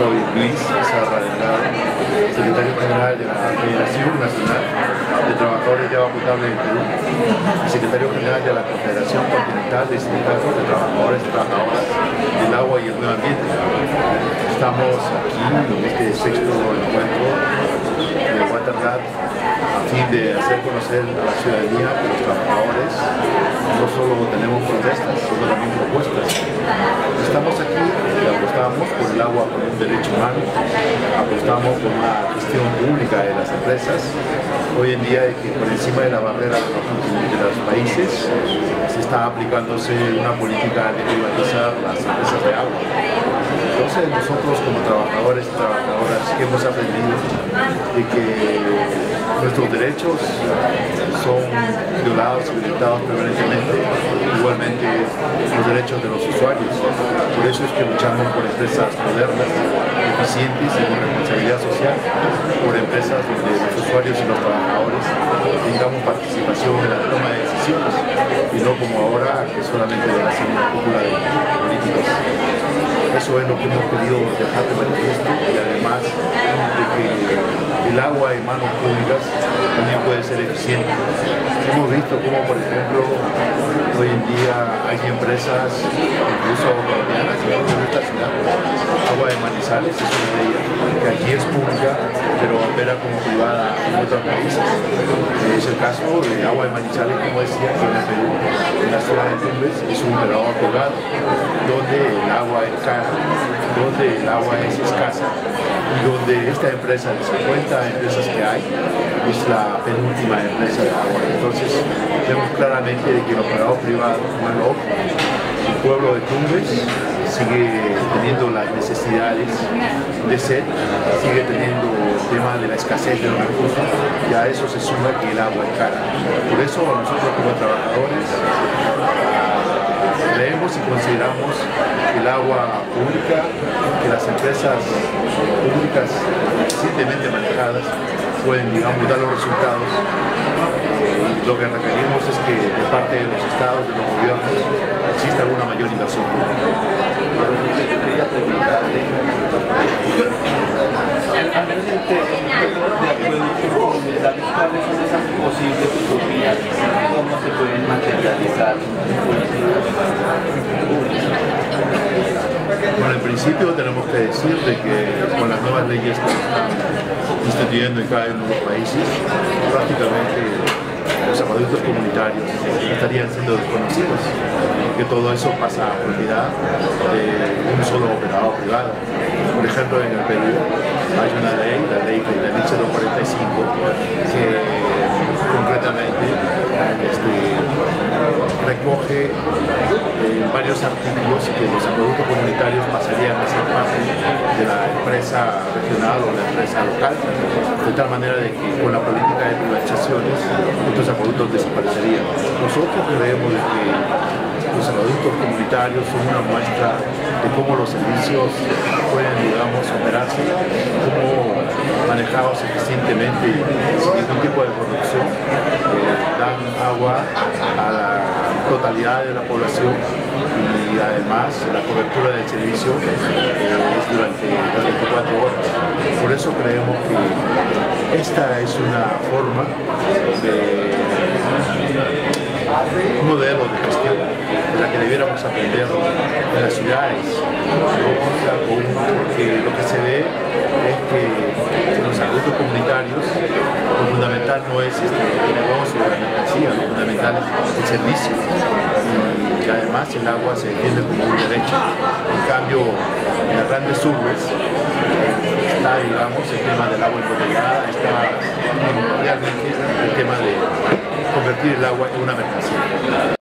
soy Luis Pizarra Delgado, secretario general de la Federación Nacional de Trabajadores de Agua Potable del Perú secretario general de la Confederación Continental de Sindicatos de Trabajadores y Trabajadoras del Agua y el Medio Ambiente. Estamos aquí en este sexto encuentro de Waterlat a fin de hacer conocer a la ciudadanía que los trabajadores no solo tenemos protestas, sino también propuestas. Estamos aquí y apostamos por agua como un derecho humano, apostamos por una gestión pública de las empresas. Hoy en día por encima de la barrera de los países se está aplicándose una política de privatizar las empresas de agua. Entonces nosotros como trabajadores y trabajadoras hemos aprendido de que nuestros derechos son violados y violentados permanentemente, igualmente los derechos de los usuarios. Por eso es que luchamos por empresas modernas, eficientes y con responsabilidad social, por empresas donde los usuarios y los trabajadores tengamos participación en la toma de decisiones y no como ahora que solamente debe ser una cúpula de políticos. Eso es lo que hemos querido dejar de manifiesto y además de que el agua en manos públicas también puede ser eficiente. Hemos visto cómo, por ejemplo, hoy en hay empresas, incluso colombianas, en esta ciudad, Agua de Manizales es una de ellas, que aquí es pública, pero opera como privada en otros países. Es el caso de Agua de Manizales, como decía, que en el Perú, Tumbes, es un operador privado, donde el agua es cara, donde el agua es escasa y donde esta empresa de 50 empresas que hay es la penúltima empresa de agua. Entonces vemos claramente que el operador privado, como el pueblo de Tumbes, sigue teniendo las necesidades de sed, sigue teniendo el tema de la escasez de los recursos y a eso se suma que el agua es cara. Por eso nosotros como trabajadores creemos y consideramos que el agua pública, que las empresas públicas eficientemente manejadas pueden, digamos, dar los resultados. Lo que requerimos es que de parte de los estados, de los gobiernos, exista alguna mayor inversión ¿cuáles son esas posibles utopías? ¿Cómo se pueden materializar principio tenemos que decir de que con las nuevas leyes que están instituyendo en cada uno de los países, prácticamente los acueductos comunitarios estarían siendo desconocidos, que todo eso pasa a propiedad de un solo operador privado. Por ejemplo, en el Perú hay una ley, la ley 4245, recoge eh, varios artículos que los acueductos comunitarios pasarían a ser parte de la empresa regional o la empresa local, de tal manera de que con la política de privatizaciones estos acueductos desaparecerían. Nosotros creemos que los acueductos comunitarios son una muestra de cómo los servicios pueden, digamos, operarse, cómo manejados eficientemente de la población y además la cobertura del servicio es durante las 24 horas. Por eso creemos que esta es una forma de un modelo de gestión de la que debiéramos aprender en las ciudades, porque lo que se ve es que en los acuerdos comunitarios lo fundamental no es este, el negocio, la mercancía, el servicio y además el agua se entiende como un derecho. En cambio, en las grandes urbes está, digamos, el tema del agua embotellada, está realmente el tema de convertir el agua en una mercancía.